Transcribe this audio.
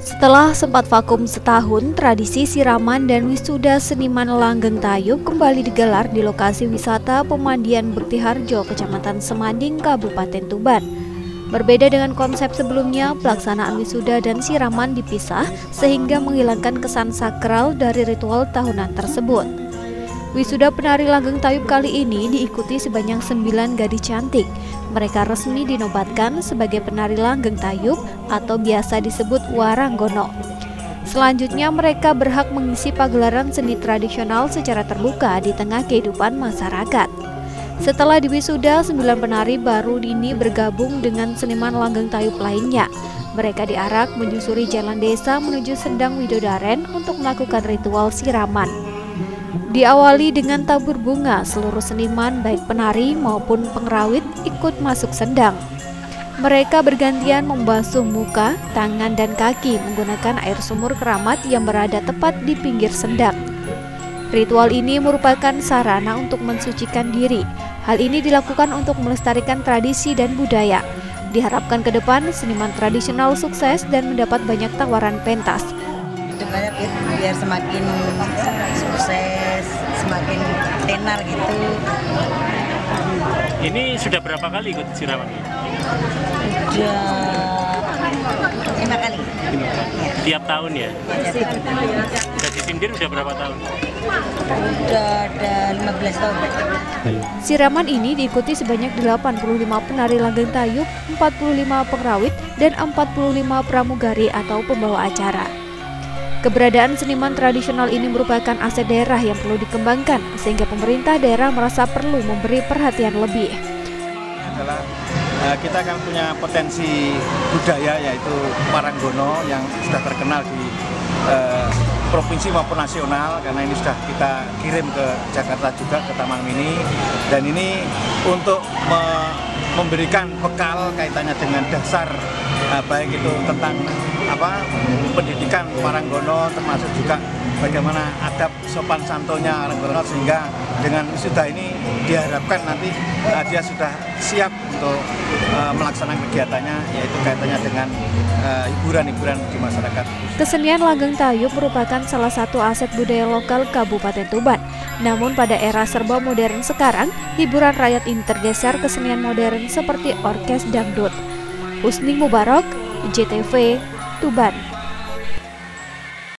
Setelah sempat vakum setahun, tradisi siraman dan wisuda seniman Langgeng Tayub kembali digelar di lokasi wisata Pemandian Bekti Harjo, Kecamatan Semanding, Kabupaten Tuban. Berbeda dengan konsep sebelumnya, pelaksanaan wisuda dan siraman dipisah sehingga menghilangkan kesan sakral dari ritual tahunan tersebut. Wisuda penari Langgeng Tayub kali ini diikuti sebanyak sembilan gadis cantik mereka resmi dinobatkan sebagai penari langgeng tayub atau biasa disebut waranggono. Selanjutnya mereka berhak mengisi pagelaran seni tradisional secara terbuka di tengah kehidupan masyarakat. Setelah diwisuda, sembilan penari baru ini bergabung dengan seniman langgeng tayub lainnya. Mereka diarak menyusuri jalan desa menuju Sendang Widodaren untuk melakukan ritual siraman. Diawali dengan tabur bunga, seluruh seniman baik penari maupun pengrawit ikut masuk sendang. Mereka bergantian membasuh muka, tangan, dan kaki menggunakan air sumur keramat yang berada tepat di pinggir sendang. Ritual ini merupakan sarana untuk mensucikan diri. Hal ini dilakukan untuk melestarikan tradisi dan budaya. Diharapkan ke depan seniman tradisional sukses dan mendapat banyak tawaran pentas biar semakin sukses semakin tenar gitu ini sudah berapa kali ikut siraman ini? Sudah lima kali. Lima kali. Ya. Tiap tahun ya? Sudah disindir sudah berapa tahun? Sudah ada 15 tahun. Siraman ini diikuti sebanyak 85 penari langgeng tayub, 45 pengrawit, dan 45 pramugari atau pembawa acara. Keberadaan seniman tradisional ini merupakan aset daerah yang perlu dikembangkan, sehingga pemerintah daerah merasa perlu memberi perhatian lebih. Adalah uh, kita akan punya potensi budaya yaitu Maranggono yang sudah terkenal di uh, provinsi maupun nasional karena ini sudah kita kirim ke Jakarta juga ke Taman Mini dan ini untuk me memberikan bekal kaitannya dengan dasar baik itu tentang apa pendidikan Maranggono termasuk juga bagaimana adab sopan santonya Maranggono sehingga dengan wisuda ini diharapkan nanti uh, dia sudah siap untuk uh, melaksanakan kegiatannya yaitu kaitannya dengan hiburan-hiburan uh, di masyarakat. Kesenian Langgeng Tayub merupakan salah satu aset budaya lokal Kabupaten Tuban. Namun pada era serba modern sekarang, hiburan rakyat ini tergeser kesenian modern seperti orkes dangdut. Husni Mubarak, JTV, Tuban.